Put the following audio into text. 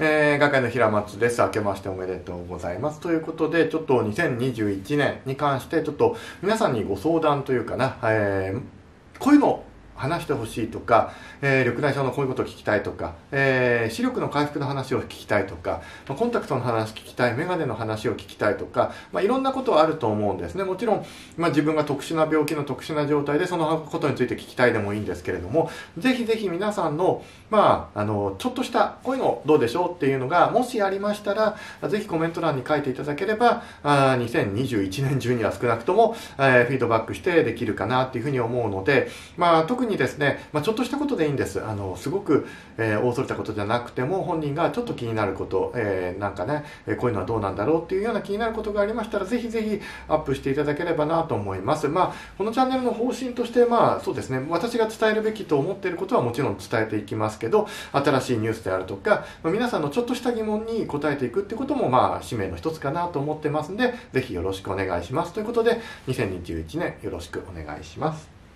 えー、画家の平松です。明けましておめでとうございます。ということで、ちょっと2021年に関して、ちょっと皆さんにご相談というかな、えー、こういうの話してほしいとか、えー、緑内障のこういうことを聞きたいとか、えー、視力の回復の話を聞きたいとか、まあ、コンタクトの話聞きたい、メガネの話を聞きたいとか、まあ、いろんなことはあると思うんですね。もちろん、まあ、自分が特殊な病気の特殊な状態でそのことについて聞きたいでもいいんですけれども、ぜひぜひ皆さんの、まあ、あの、ちょっとしたこういうのどうでしょうっていうのが、もしありましたら、ぜひコメント欄に書いていただければ、あ2021年中には少なくとも、えー、フィードバックしてできるかなっていうふうに思うので、まあ、特にですね、まあ、ちょっとしたことでいいんです。あの、すごく、えー、大それたことじゃなくても、本人がちょっと気になること、えー、なんかね、こういうのはどうなんだろうっていうような気になることがありましたら、ぜひぜひアップしていただければなと思います。まあ、このチャンネルの方針として、まあ、そうですね、私が伝えるべきと思っていることはもちろん伝えていきますけど、新しいニュースであるとか、まあ、皆さんのちょっとした疑問に答えていくってことも、まあ、使命の一つかなと思ってますんで、ぜひよろしくお願いします。ということで、2021年よろしくお願いします。